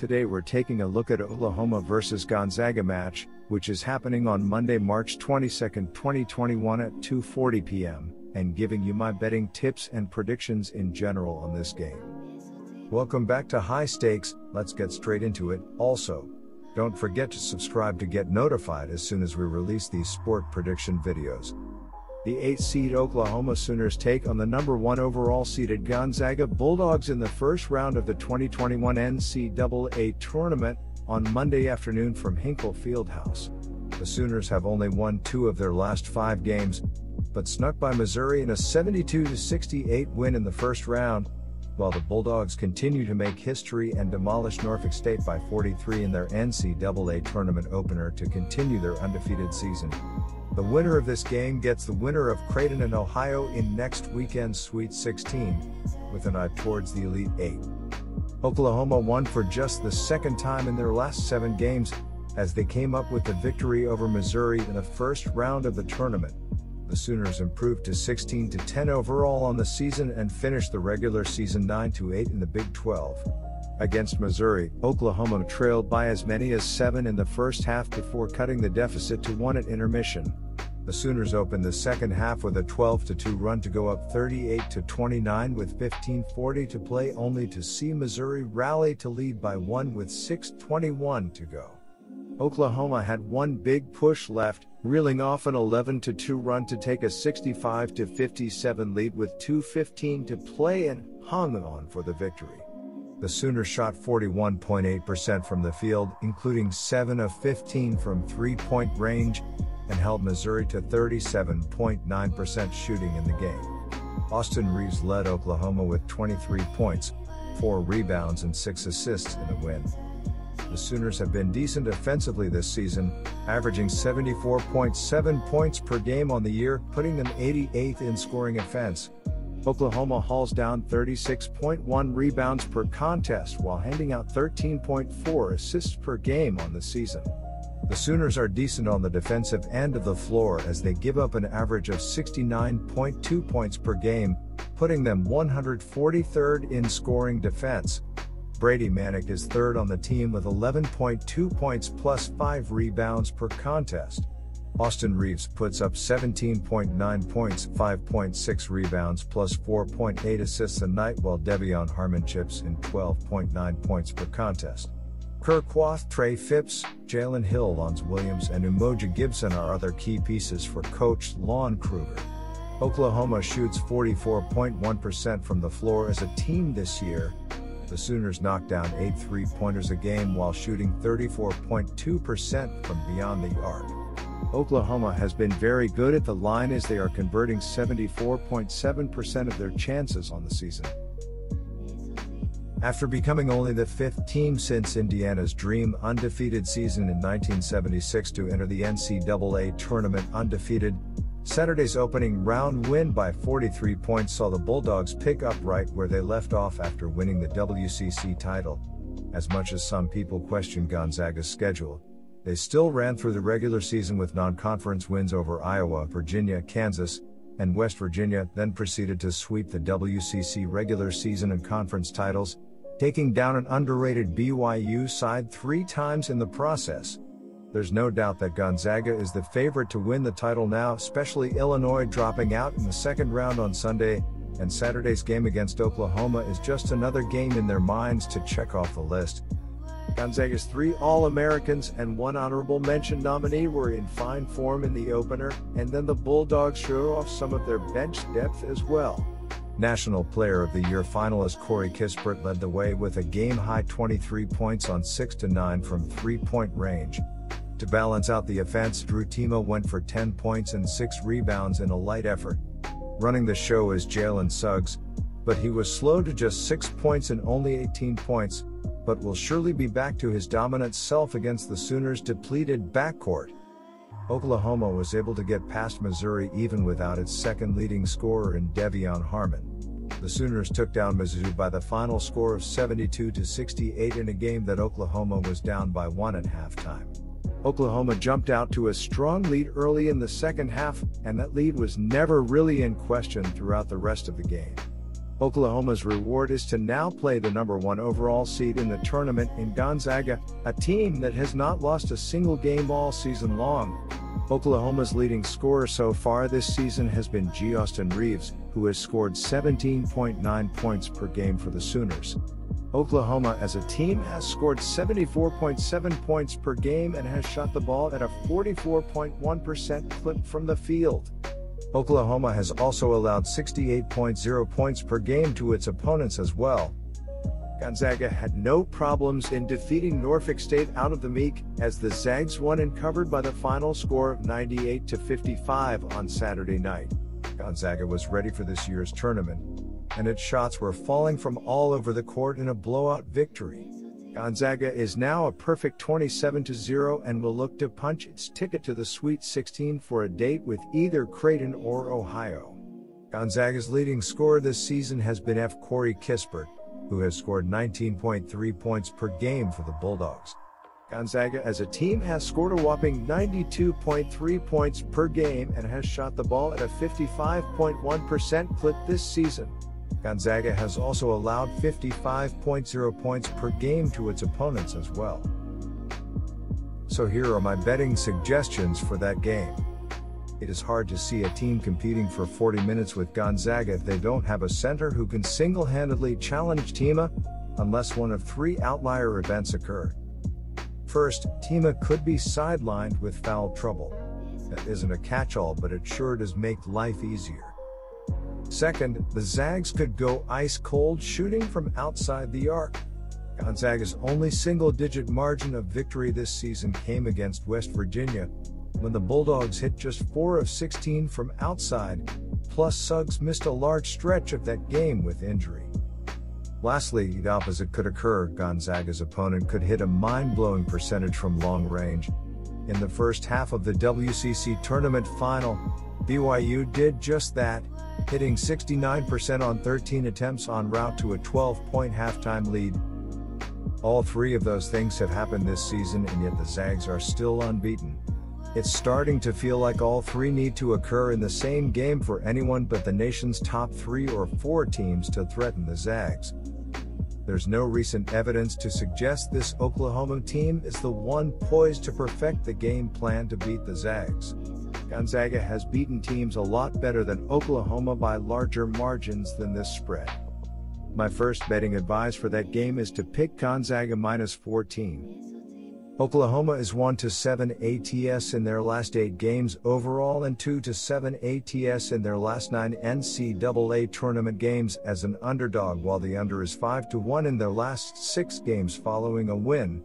Today we're taking a look at Oklahoma versus Gonzaga match, which is happening on Monday, March 22, 2021 at 2:40 p.m., and giving you my betting tips and predictions in general on this game. Welcome back to High Stakes. Let's get straight into it. Also, don't forget to subscribe to get notified as soon as we release these sport prediction videos. The 8 seed Oklahoma Sooners take on the number 1 overall seeded Gonzaga Bulldogs in the first round of the 2021 NCAA tournament on Monday afternoon from Hinkle Fieldhouse. The Sooners have only won two of their last five games, but snuck by Missouri in a 72 68 win in the first round, while the Bulldogs continue to make history and demolish Norfolk State by 43 in their NCAA tournament opener to continue their undefeated season. The winner of this game gets the winner of Creighton and Ohio in next weekend's Sweet 16, with an eye towards the Elite 8. Oklahoma won for just the second time in their last seven games, as they came up with the victory over Missouri in the first round of the tournament. The Sooners improved to 16 10 overall on the season and finished the regular season 9 8 in the Big 12. Against Missouri, Oklahoma trailed by as many as 7 in the first half before cutting the deficit to 1 at intermission. The Sooners opened the second half with a 12 2 run to go up 38 29 with 15:40 to play only to see Missouri rally to lead by 1 with 6:21 to go. Oklahoma had one big push left, reeling off an 11 2 run to take a 65 57 lead with 2:15 to play and hung on for the victory. The Sooners shot 41.8% from the field, including 7 of 15 from three point range, and held Missouri to 37.9% shooting in the game. Austin Reaves led Oklahoma with 23 points, 4 rebounds, and 6 assists in the win. The Sooners have been decent offensively this season, averaging 74.7 points per game on the year, putting them 88th in scoring offense. Oklahoma hauls down 36.1 rebounds per contest while handing out 13.4 assists per game on the season. The Sooners are decent on the defensive end of the floor as they give up an average of 69.2 points per game, putting them 143rd in scoring defense. Brady Manek is third on the team with 11.2 points plus 5 rebounds per contest. Austin Reaves puts up 17.9 points, 5.6 rebounds, plus 4.8 assists a night, while De'Vion Harmon chips in 12.9 points per contest. Kur Kuath, Trey Phipps, Jalen Hill, Lons Williams, and Umoja Gibson are other key pieces for coach Lon Kruger. Oklahoma shoots 44.1% from the floor as a team this year. The Sooners knock down 8 three pointers a game while shooting 34.2% from beyond the arc. Oklahoma has been very good at the line as they are converting 74.7% of their chances on the season. After becoming only the fifth team since Indiana's dream undefeated season in 1976 to enter the NCAA tournament undefeated, Saturday's opening round win by 43 points saw the Bulldogs pick up right where they left off after winning the WCC title. As much as some people question Gonzaga's schedule, they still ran through the regular season with non conference wins over Iowa, Virginia, Kansas, and West Virginia, then proceeded to sweep the WCC regular season and conference titles, taking down an underrated BYU side three times in the process. There's no doubt that Gonzaga is the favorite to win the title now, especially Illinois dropping out in the second round on Sunday, and Saturday's game against Oklahoma is just another game in their minds to check off the list. Gonzaga's three All Americans and one honorable mention nominee were in fine form in the opener, and then the Bulldogs showed off some of their bench depth as well. National Player of the Year finalist Corey Kispert led the way with a game high 23 points on 6 9 from three point range. To balance out the offense, Drew Timme went for 10 points and 6 rebounds in a light effort. Running the show is Jalen Suggs, but he was slow to just 6 points and only 18 points, but will surely be back to his dominant self against the Sooners' depleted backcourt. Oklahoma was able to get past Missouri even without its second leading scorer in De'Vion Harmon. The Sooners took down Mizzou by the final score of 72 to 68 in a game that Oklahoma was down by one at halftime. Oklahoma jumped out to a strong lead early in the second half, and that lead was never really in question throughout the rest of the game. Oklahoma's reward is to now play the number one overall seed in the tournament in Gonzaga, a team that has not lost a single game all season long. Oklahoma's leading scorer so far this season has been G. Austin Reaves, who has scored 17.9 points per game for the Sooners. Oklahoma as a team has scored 74.7 points per game and has shot the ball at a 44.1% clip from the field. Oklahoma has also allowed 68.0 points per game to its opponents as well. Gonzaga had no problems in defeating Norfolk State out of the MEAC as the Zags won and covered by the final score of 98 to 55 on Saturday night. Gonzaga was ready for this year's tournament, and its shots were falling from all over the court in a blowout victory. Gonzaga is now a perfect 27 0 and will look to punch its ticket to the Sweet 16 for a date with either Creighton or Ohio. Gonzaga's leading scorer this season has been F. Corey Kispert, who has scored 19.3 points per game for the Bulldogs. Gonzaga as a team has scored a whopping 92.3 points per game and has shot the ball at a 55.1% clip this season. Gonzaga has also allowed 55.0 points per game to its opponents as well. So here are my betting suggestions for that game. It is hard to see a team competing for 40 minutes with Gonzaga if they don't have a center who can single handedly challenge Timme, unless one of three outlier events occur. First, Timme could be sidelined with foul trouble. That isn't a catch all, but it sure does make life easier. Second, the Zags could go ice cold shooting from outside the arc. Gonzaga's only single digit margin of victory this season came against West Virginia, when the Bulldogs hit just 4 of 16 from outside, plus Suggs missed a large stretch of that game with injury. Lastly, the opposite could occur Gonzaga's opponent could hit a mind blowing percentage from long range. In the first half of the WCC tournament final, BYU did just that, hitting 69% on 13 attempts en route to a 12 point halftime lead. All three of those things have happened this season, and yet the Zags are still unbeaten. It's starting to feel like all three need to occur in the same game for anyone but the nation's top three or four teams to threaten the Zags. There's no recent evidence to suggest this Oklahoma team is the one poised to perfect the game plan to beat the Zags. Gonzaga has beaten teams a lot better than Oklahoma by larger margins than this spread. My first betting advice for that game is to pick Gonzaga minus 14. Oklahoma is 1 to 7 ATS in their last 8 games overall and 2 to 7 ATS in their last 9 NCAA tournament games as an underdog while the under is 5 to 1 in their last 6 games following a win.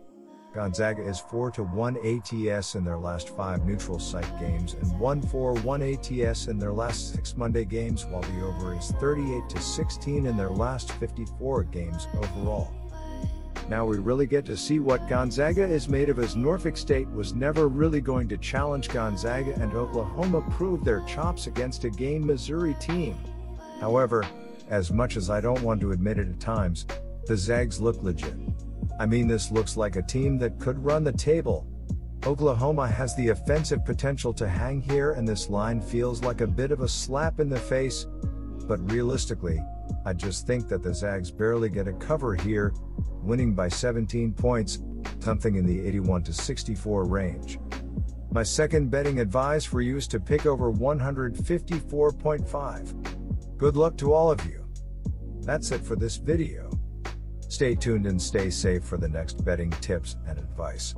Gonzaga is 4 to 1 ATS in their last 5 neutral site games and 1 4 1 ATS in their last 6 Monday games while the over is 38 to 16 in their last 54 games overall. Now we really get to see what Gonzaga is made of as Norfolk State was never really going to challenge Gonzaga and Oklahoma proved their chops against a game Missouri team. However, as much as I don't want to admit it at times, the Zags look legit. I mean, this looks like a team that could run the table. Oklahoma has the offensive potential to hang here, and this line feels like a bit of a slap in the face. But realistically, I just think that the Zags barely get a cover here, winning by 17 points, something in the 81 to 64 range. My second betting advice for you is to pick over 154.5. Good luck to all of you. That's it for this video. Stay tuned and stay safe for the next betting tips and advice.